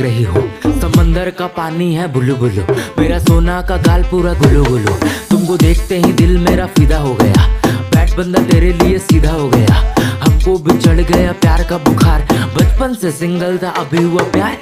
रही हो। समंदर का पानी है बुलू बुलू मेरा सोना का गाल पूरा गुलू गुलू तुमको देखते ही दिल मेरा फिदा हो गया। बैट बंदा तेरे लिए सीधा हो गया। हमको भी चढ़ गया प्यार का बुखार। बचपन से सिंगल था, अभी हुआ प्यार।